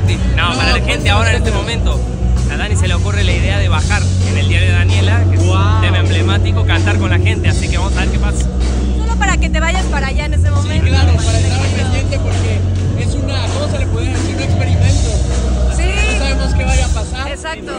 papi. No, para la gente ahora en este momento, a Dani se le ocurre la idea de bajar en el diario de Daniela, que es un tema emblemático, cantar con la gente, así que vamos a ver qué pasa. Solo para que te vayas para allá en ese momento. Claro, para estar al pendiente porque es una, ¿cómo se le puede decir? Un experimento. Sí. no sabemos qué vaya a pasar. Exacto.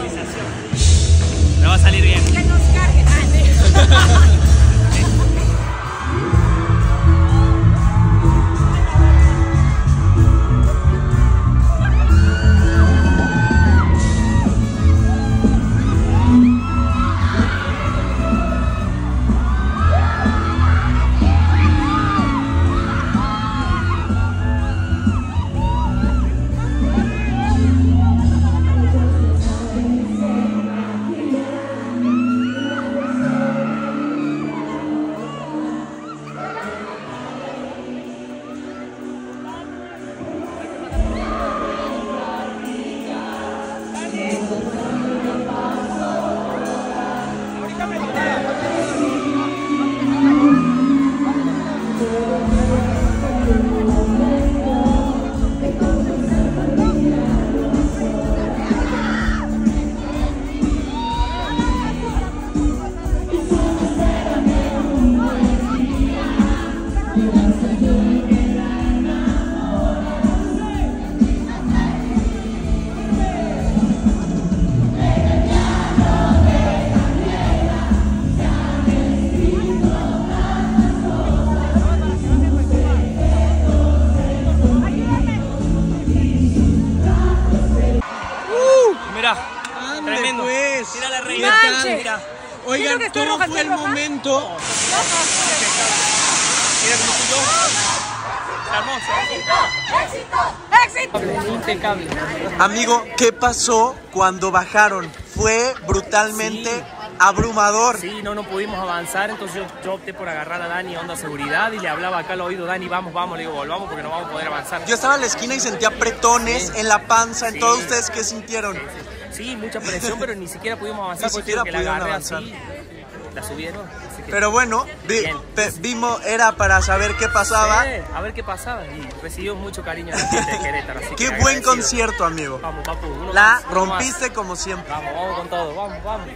Mirá, Ande, tremendo. pues. Mira la ¿Qué reina. Mira, Oigan, ¿Quiero que esté ¿cómo roja, fue el momento? mira cómo subió. Está hermoso. ¡Éxito! Impecable. Amigo, ¿qué pasó cuando bajaron? Fue brutalmente Sí. abrumador. Sí, no, no pudimos avanzar, entonces yo, yo opté por agarrar a Dani a onda seguridad y le hablaba acá al oído, Dani, vamos, vamos, le digo, volvamos porque no vamos a poder avanzar. Yo estaba en la esquina y sentía apretones en la panza, en todos ustedes qué sintieron. Sí, mucha presión, pero ni siquiera pudimos avanzar Ni porque siquiera que la pudieron agarré avanzar. así, la subieron. así que- Pero bueno, vi- pe- vimos, era para saber qué pasaba. Sí, a ver qué pasaba y recibimos mucho cariño de la gente de Querétaro. Así Qué que buen agradecido. concierto, amigo. Vamos, papu, La más, uno más. rompiste como siempre. Vamos, vamos con todo, vamos, vamos.